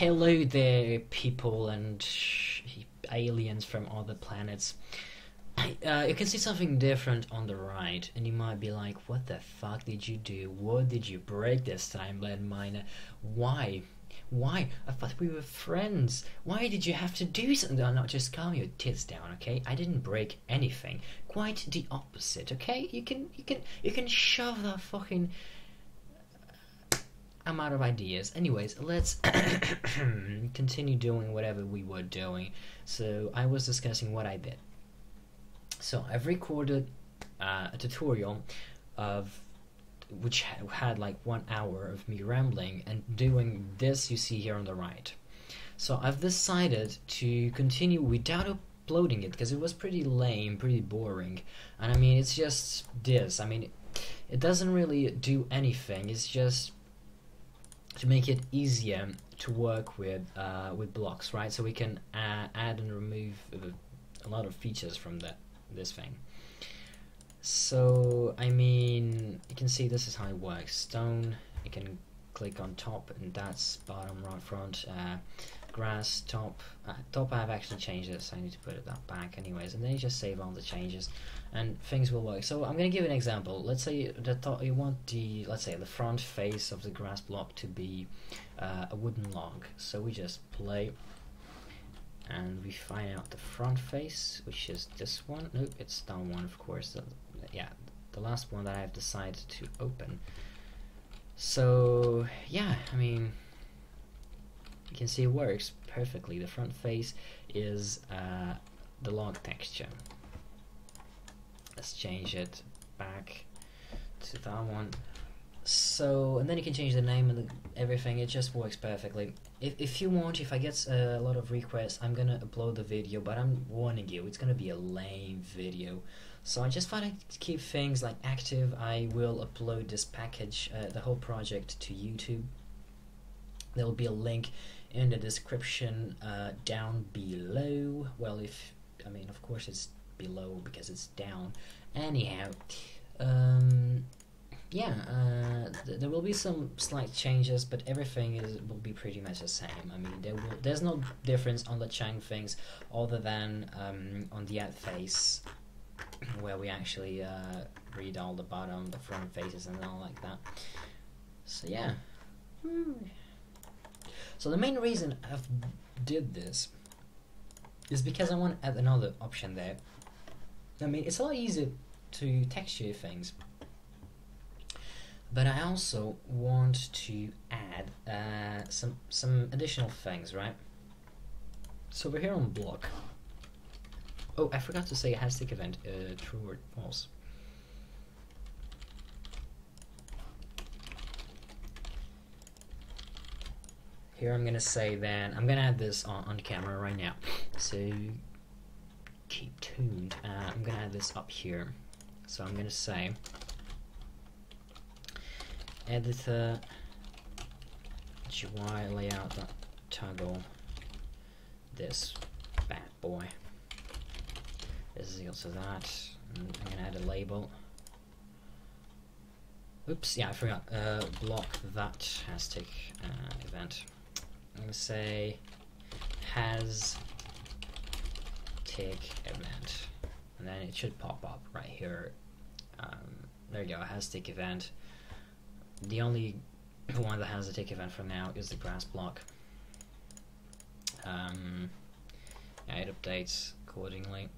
hello there, people and aliens from other planets. Uh, you can see something different on the right, and you might be like, "What the fuck did you do? What did you break this time, landminer? Why? Why? I thought we were friends. Why did you have to do something? No, no, just calm your tits down, okay? I didn't break anything. Quite the opposite, okay? You can, you can, you can shove that fucking I'm out of ideas. Anyways, let's continue doing whatever we were doing. So I was discussing what I did. So I've recorded uh, a tutorial of which had like one hour of me rambling and doing this you see here on the right. So I've decided to continue without uploading it because it was pretty lame, pretty boring. And I mean, it's just this. I mean, it doesn't really do anything. It's just to make it easier to work with uh, with blocks, right? So we can uh, add and remove a lot of features from that this thing. So I mean, you can see this is how it works. Stone, you can click on top, and that's bottom, right, front. Uh, grass, top. Uh, top I've actually changed it, so I need to put it that back anyways. And then you just save all the changes and things will work. So I'm going to give an example. Let's say that you want the, let's say the front face of the grass block to be uh, a wooden log. So we just play and we find out the front face, which is this one. Nope, it's that one, of course. The, yeah, the last one that I've decided to open. So yeah, I mean, you can see it works perfectly. The front face is uh, the log texture. Let's change it back to that one. So, and then you can change the name and the, everything, it just works perfectly. If, if you want, if I get a lot of requests, I'm gonna upload the video, but I'm warning you, it's gonna be a lame video. So I just thought I'd keep things like active. I will upload this package, uh, the whole project to YouTube. There will be a link in the description uh, down below. Well, if, I mean, of course it's below because it's down. Anyhow, um, yeah, uh, th there will be some slight changes, but everything is will be pretty much the same. I mean, there will there's no difference on the Chang things other than um, on the ad face where we actually uh, read all the bottom, the front faces, and all like that. So yeah. So the main reason I've did this is because I want to add another option there I mean, it's a lot easier to texture things. But I also want to add uh, some some additional things, right? So we're here on block. Oh, I forgot to say it has tick event, uh, true or false. Here I'm gonna say then, I'm gonna add this on, on camera right now. So keep tuned. Uh, I'm gonna add this up here. So I'm gonna say editor GUI layout toggle this bad boy. This is equal to that. I'm gonna add a label. Oops, yeah, I forgot. Uh, block that hastic uh, event. I'm gonna say has tick event. And then it should pop up right here. Um, there you go has tick event. The only one that has a tick event for now is the grass block. Um, yeah, it updates accordingly.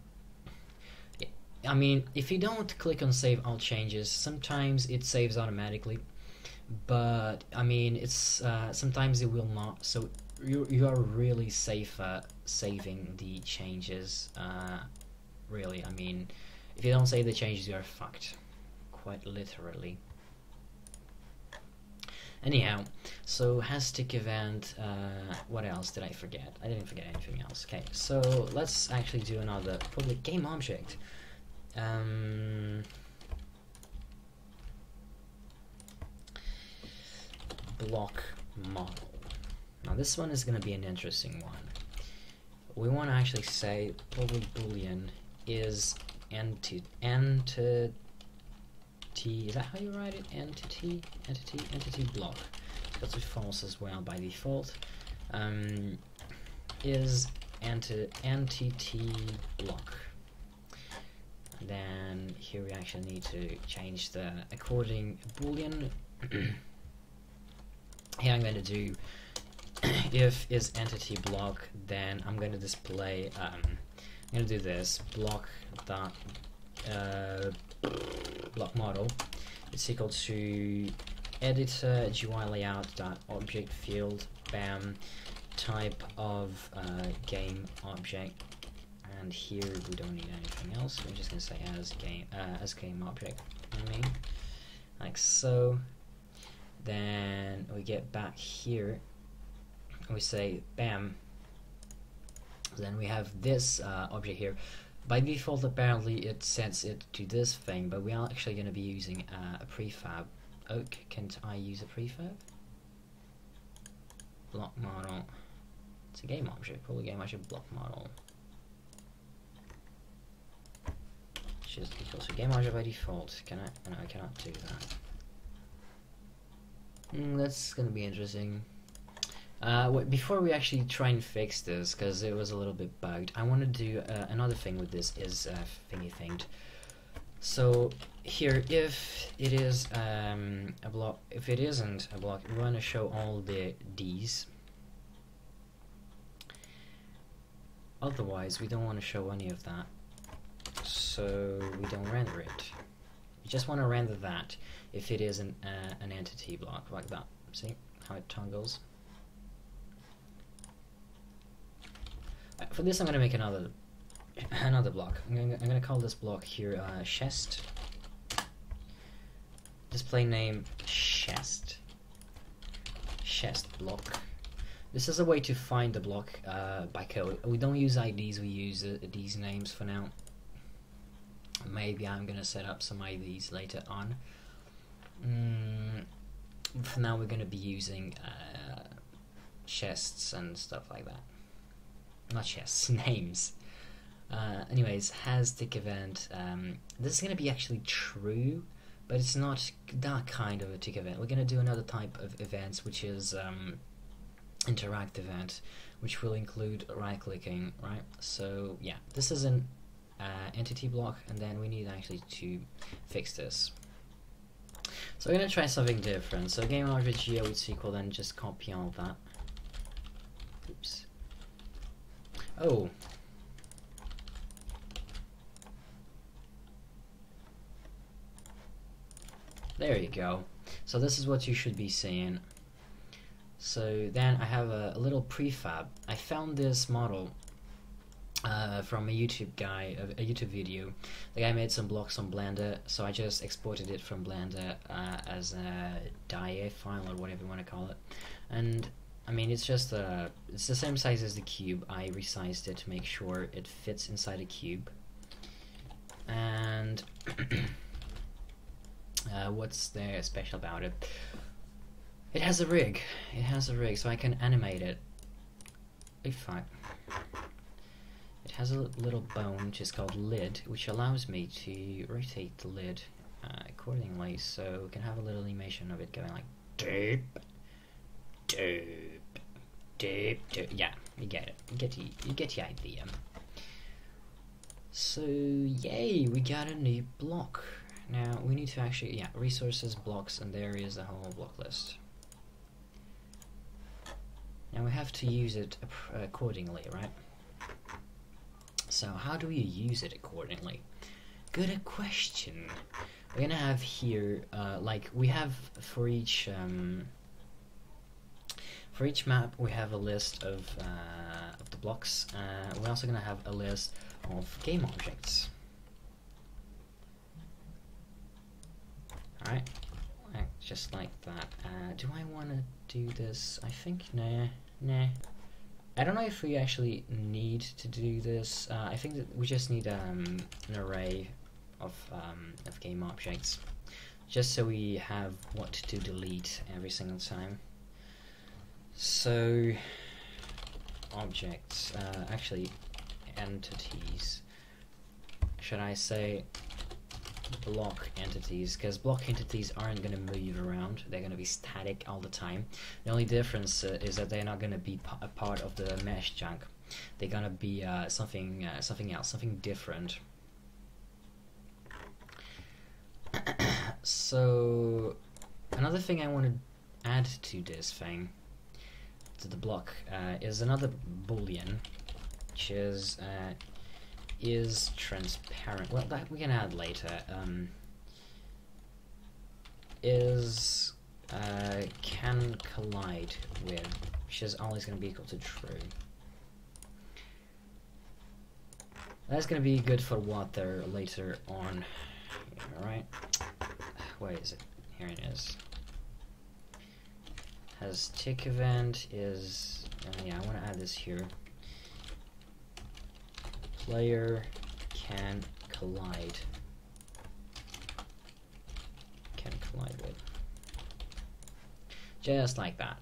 I mean if you don't click on save all changes sometimes it saves automatically. But I mean it's uh, sometimes it will not. So you you are really safe at saving the changes. Uh, really, I mean, if you don't save the changes, you are fucked, quite literally. Anyhow, so hastic event, uh, what else did I forget? I didn't forget anything else. Okay, so let's actually do another public game object. Um, block model. Now this one is going to be an interesting one. We want to actually say public boolean is entity entity is that how you write it? Entity entity entity block. That's false as well by default. Um, is anti entity block. then here we actually need to change the according boolean. here I'm going to do if is entity block, then I'm going to display. Um, I'm going to do this block dot uh, block model. It's equal to editor GUI layout dot object field bam type of uh, game object and here we don't need anything else we're just gonna say as game uh, as game object I mean like so then we get back here we say bam. Then we have this uh, object here. By default apparently it sets it to this thing but we are actually going to be using uh, a prefab. Oh can't I use a prefab? Block model. It's a game object probably a game object block model. Just equals to game object by default can I no I cannot do that. Mm, that's gonna be interesting uh, before we actually try and fix this, because it was a little bit bugged, I want to do uh, another thing with this is uh, thingy thinged. So here, if it is um, a block, if it isn't a block, we want to show all the D's. Otherwise, we don't want to show any of that, so we don't render it. We just want to render that if it is an, uh, an entity block like that. See how it toggles? For this I'm going to make another another block. I'm going I'm to call this block here uh, chest. Display name chest. Chest block. This is a way to find the block uh, by code. We don't use IDs, we use uh, these names for now. Maybe I'm gonna set up some IDs later on. Mm, for now we're gonna be using uh, chests and stuff like that not chests, names. Uh, anyways, has tick event. Um, this is going to be actually true, but it's not that kind of a tick event. We're going to do another type of events, which is um, interact event, which will include right-clicking, right? So yeah, this is an uh, entity block, and then we need actually to fix this. So we're going to try something different. So game object geo with SQL, then just copy all that. Oops. Oh. There you go. So this is what you should be seeing. So then I have a, a little prefab. I found this model uh, from a YouTube guy, a, a, YouTube video. The guy made some blocks on Blender, so I just exported it from Blender uh, as a DIA file or whatever you want to call it. And I mean, it's just uh, it's the same size as the cube. I resized it to make sure it fits inside a cube. And uh, what's there special about it? It has a rig. It has a rig, so I can animate it. If I, it has a little bone which is called lid, which allows me to rotate the lid uh, accordingly, so we can have a little animation of it going like deep Doop, doop, doop. Yeah, you get it. You get the, you get the idea. So, yay, we got a new block. Now, we need to actually, yeah, resources, blocks, and there is the whole block list. Now we have to use it accordingly, right? So how do we use it accordingly? Good question. We're gonna have here, uh, like, we have for each, um, for each map, we have a list of, uh, of the blocks. Uh, we're also going to have a list of game objects. Alright, just like that. Uh, do I want to do this? I think, nah, nah. I don't know if we actually need to do this. Uh, I think that we just need um, an array of, um, of game objects, just so we have what to delete every single time. So, objects, uh, actually entities. Should I say block entities? Because block entities aren't going to move around. They're going to be static all the time. The only difference uh, is that they're not going to be a part of the mesh chunk they're going to be uh, something uh, something else something different. So another thing I want to add to this thing to the block uh, is another boolean which is uh, is transparent. Well, that we can add later. Um, is uh, can collide with, which is always going to be equal to true. That's going to be good for water later on. Alright. Where is it? Here it is. Has tick event is, uh, yeah, I want to add this here. Player can collide. Can collide with. Just like that.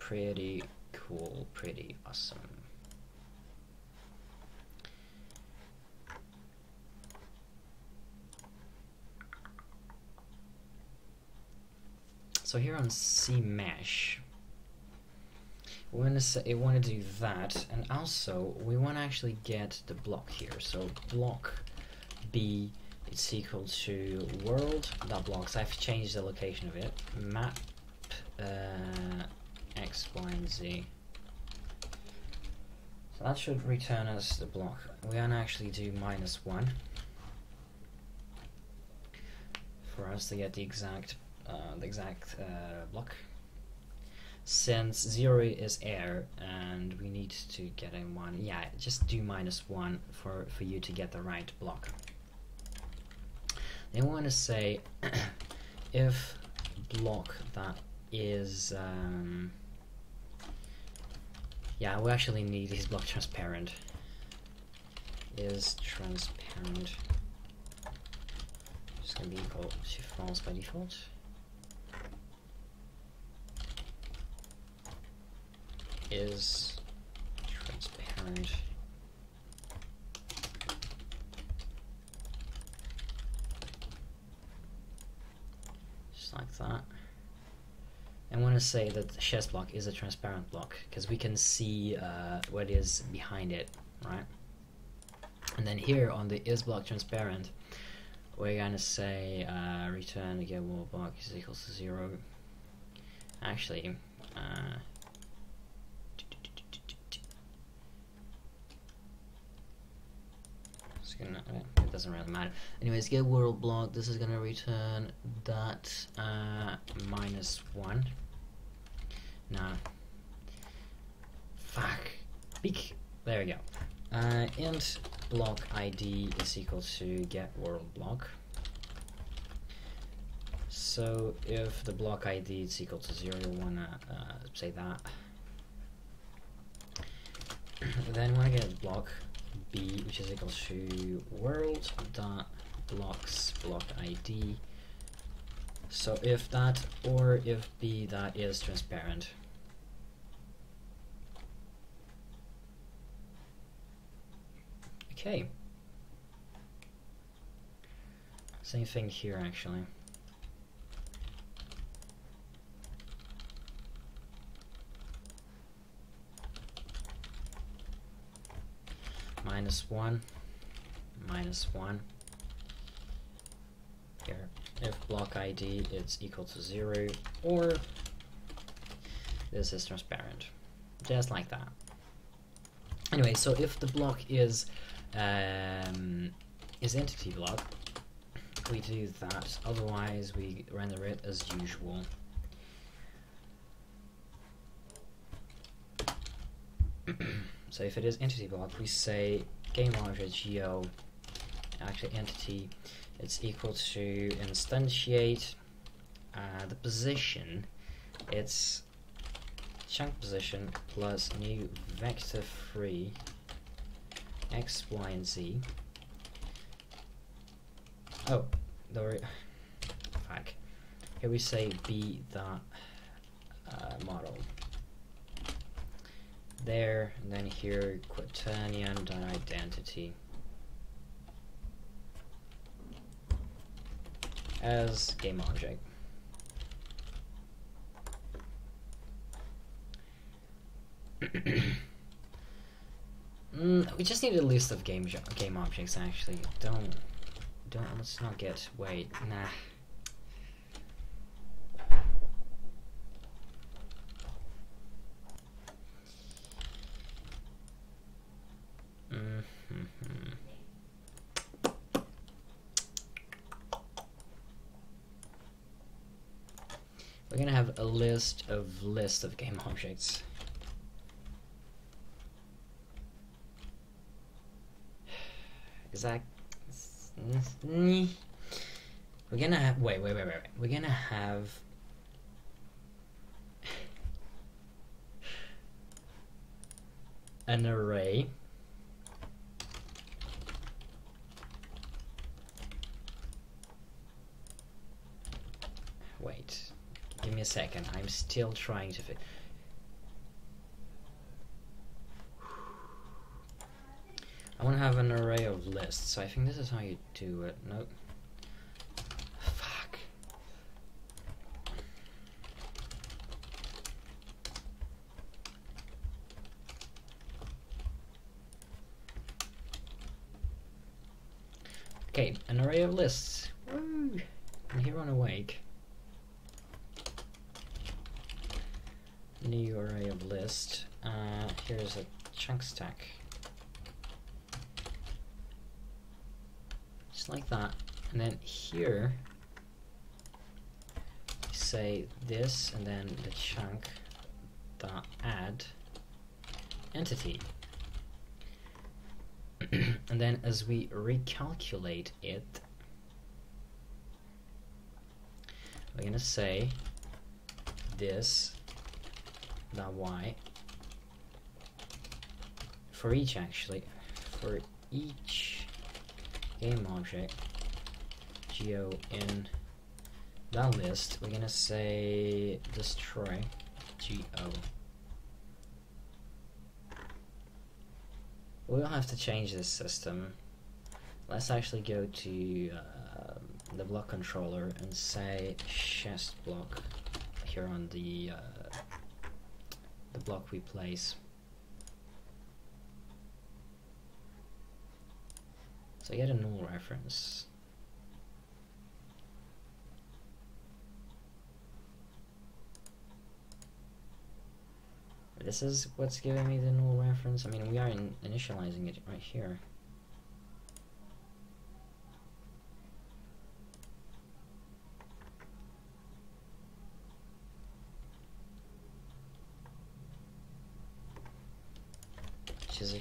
Pretty cool pretty awesome so here on CMesh we want to say, want to do that, and also we want to actually get the block here. So block B is equal to world dot blocks. I've changed the location of it. Map uh, x, y, and z. So that should return us the block. We want to actually do minus one for us to get the exact uh, the exact uh, block since 0 is air and we need to get in 1, yeah, just do minus 1 for, for you to get the right block. They want to say if block that is, um, yeah, we actually need his block transparent. Is transparent. Just gonna be equal to false by default. Is transparent. Just like that. I want to say that the chest block is a transparent block because we can see uh, what is behind it, right? And then here on the is block transparent, we're gonna say uh, return get world block is equals to zero. Actually, uh, gonna, it doesn't really matter. Anyways, get world block, this is gonna return that uh, minus one. Now, fuck, Beak. there we go. Uh, int block ID is equal to get world block. So if the block ID is equal to zero, you wanna uh, say that. then when I get block, b which is equal to world dot blocks block id so if that or if b that is transparent. Okay. Same thing here actually minus 1, minus 1. Here, if block ID is equal to 0, or this is transparent. Just like that. Anyway, so if the block is um, is entity block, we do that. Otherwise, we render it as usual. So if it is entity block, we say game object geo, actually entity, it's equal to instantiate uh, the position. It's chunk position plus new vector free x, y, and z. Oh, the fuck. Here we say be the uh, model there, and then here quaternion identity. as game object. mm, we just need a list of game game objects. Actually, don't don't let's not get wait nah. Mm -hmm. We're gonna have a list of list of game objects. Exact. We're gonna have wait wait wait wait wait. We're gonna have an array wait give me a second I'm still trying to fit I want to have an array of lists so I think this is how you do it nope fuck Okay, an array of lists. Woo! And here on awake. New array of list. Uh, here's a chunk stack. Just like that. And then here, say this, and then the chunk dot add entity. and then as we recalculate it, we're going to say this dot y. For each actually. For each game object geo in that list we're gonna say destroy geo We'll have to change this system. Let's actually go to uh, the block controller and say chest block here on the uh, the block we place. So I get a null reference. This is what's giving me the null reference. I mean, we are in initializing it right here.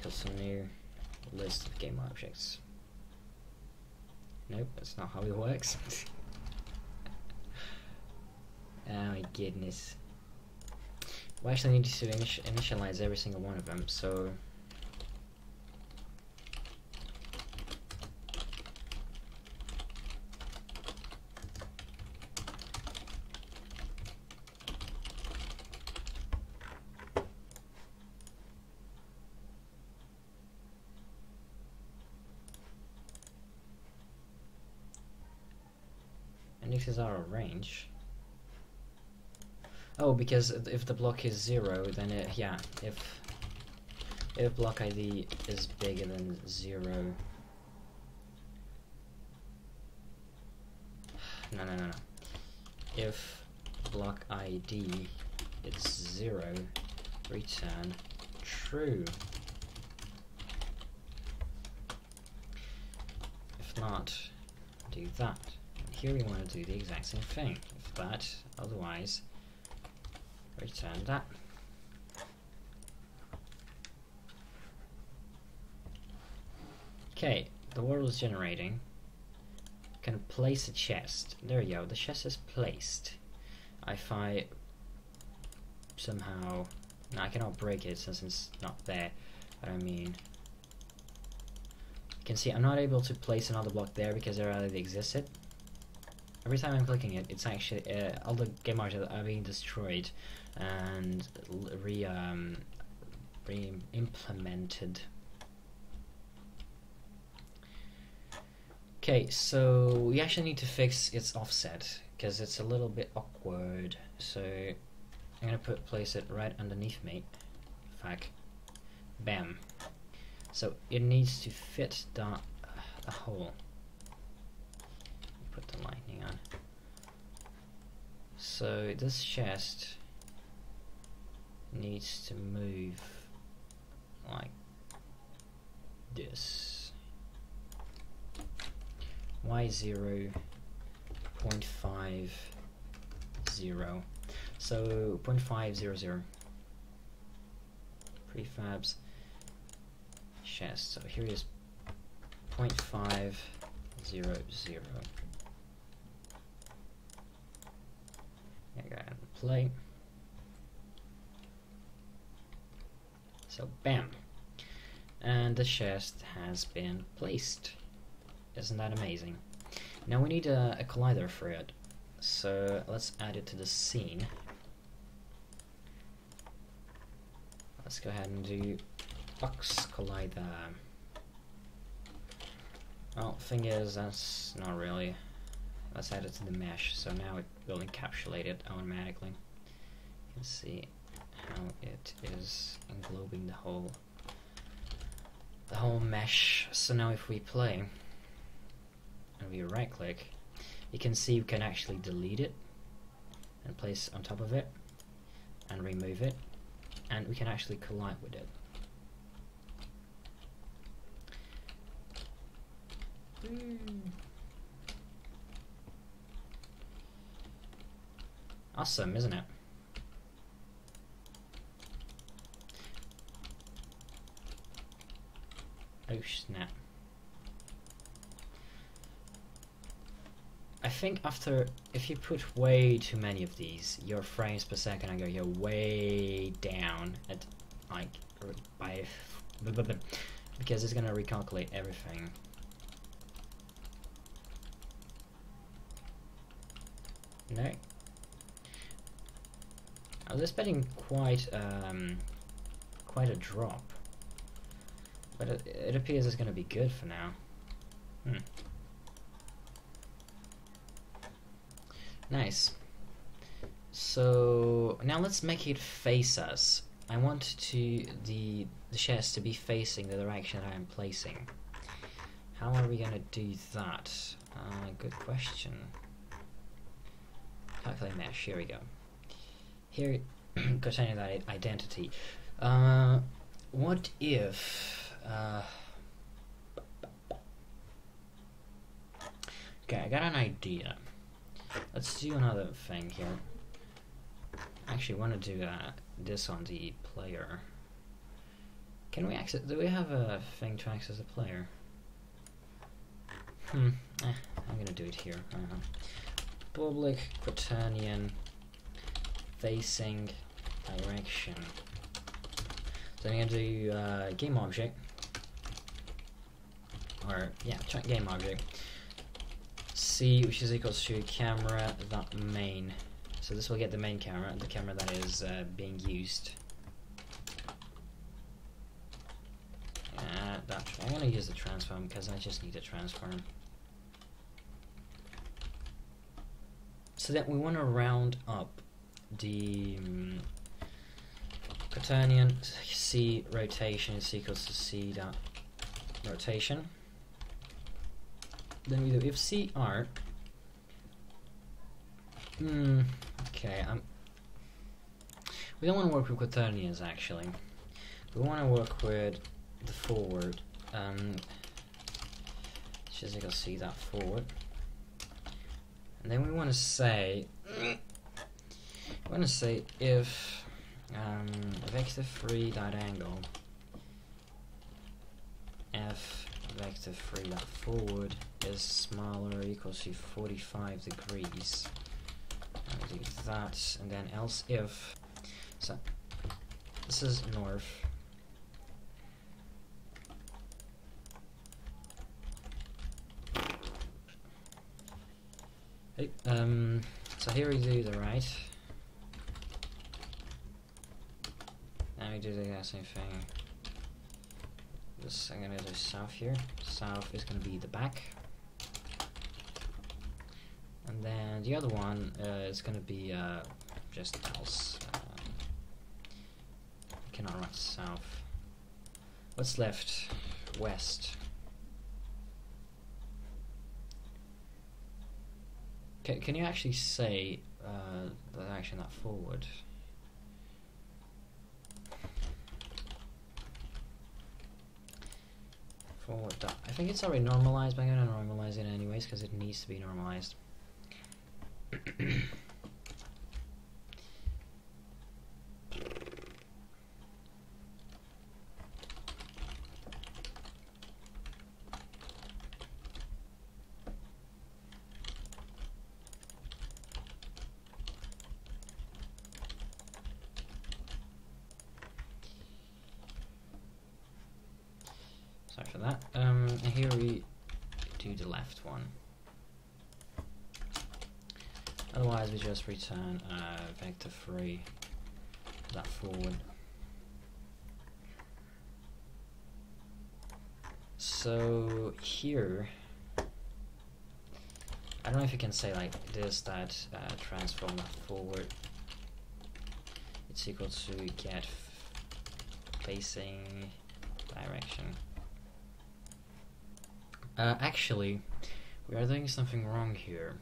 Is new list of game objects. Nope, that's not how it works. oh my goodness. We actually need to initialize every single one of them, so... And this is Oh, because if the block is zero, then it, yeah, if if block ID is bigger than zero. No, no, no, no. If block ID is zero, return true. If not, do that. Here we want to do the exact same thing. That, otherwise, return that. Okay, the world is generating. Can place a chest. There you go, the chest is placed. If I somehow... No, I cannot break it since it's not there. But I mean... You can see I'm not able to place another block there because it already existed. Every time I'm clicking it, it's actually... Uh, all the game objects are being destroyed and re um, re implemented. Okay, so we actually need to fix its offset because it's a little bit awkward. So I'm gonna put place it right underneath me. Fuck. Bam. So it needs to fit the, the hole. Put the lightning on. So this chest needs to move like this y zero point five zero. So point five zero zero prefabs chest. So here is point five zero zero. Yeah, go ahead and play. So bam. And the chest has been placed. Isn't that amazing? Now we need a, a collider for it. So let's add it to the scene. Let's go ahead and do box collider. Well, thing is, that's not really. Let's add it to the mesh, so now it will encapsulate it automatically. You can see how it is englobing the whole the whole mesh. So now if we play, and we right click, you can see we can actually delete it and place on top of it and remove it and we can actually collide with it. Mm. Awesome, isn't it? Oh snap. I think after, if you put way too many of these, your frames per second are going to go way down at, like, by, because it's going to recalculate everything. No. I was expecting quite, um, quite a drop. But it, it appears it's going to be good for now. Hmm. Nice. So now let's make it face us. I want to the the chest to be facing the direction that I am placing. How are we gonna do that? Uh, good question. Calculate mesh. Here we go. Here, containing that identity. Uh, what if? Uh, okay, I got an idea. Let's do another thing here. Actually, want to do uh, this on the player. Can we access? Do we have a thing to access the player? Hmm. Eh, I'm gonna do it here. Uh -huh. Public quaternion facing direction. So I'm gonna do uh, game object, or yeah, game object C, which is equals to camera that main. So this will get the main camera, the camera that is uh, being used. Uh, that, I'm going to use the transform because I just need a transform. So that we want to round up the um, quaternion C rotation is equals to C dot rotation. Then we do if CR hmm okay I'm we don't want to work with quaternions actually. We want to work with the forward um just you see that forward. And then we want to say want to say if um, vector 3 that angle f vector 3 that forward is smaller or equals to 45 degrees. And do that, and then else if, so this is north. Hey, um, so here we do the right. Now we do the exact same thing. This I'm gonna do south here. South is gonna be the back. And then the other one uh, is gonna be uh, just else. Uh, cannot write south. What's left? West. Can, can you actually say uh, direction that forward? Forward. I think it's already normalized, but I'm gonna normalize it anyways because it needs to be normalized. Sorry for that. Um, and here we do the left one. Otherwise, we just return uh, vector 3 that forward. So here, I don't know if you can say like this that uh, transform that forward. It's equal to get facing direction. Uh, actually, we are doing something wrong here.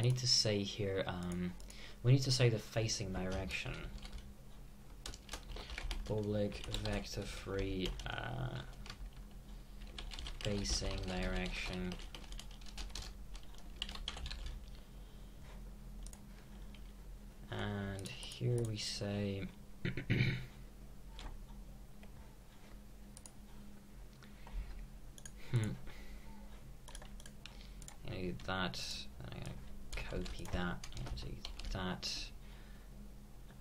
I need to say here, um, we need to say the facing direction. Public vector free uh, facing direction. And here we say Hmm. That. Copy that. do that.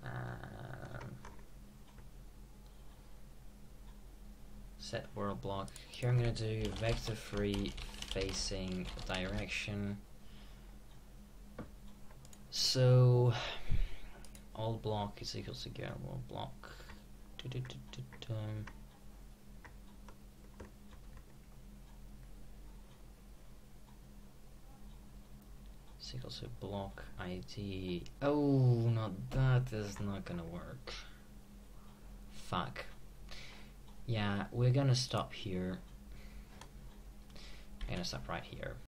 Um, set world block. Here I'm gonna do vector free facing direction. So all block is equal to get world block. Equals to block ID. Oh, not that is not gonna work. Fuck. Yeah, we're gonna stop here. I'm gonna stop right here.